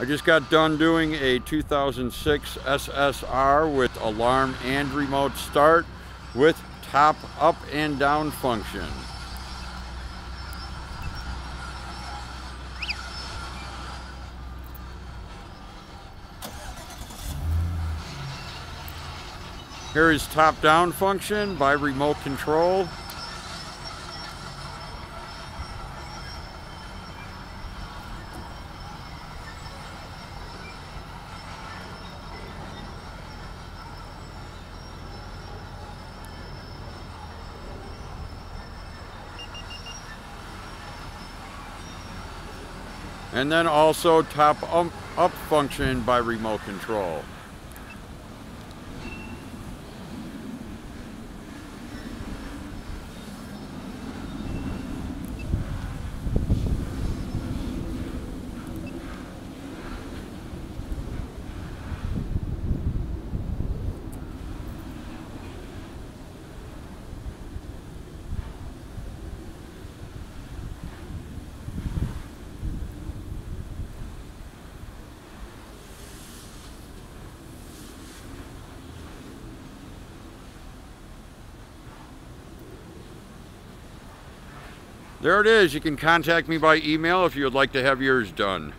I just got done doing a 2006 SSR with alarm and remote start with top up and down function. Here is top down function by remote control. And then also top up, up function by remote control. There it is. You can contact me by email if you would like to have yours done.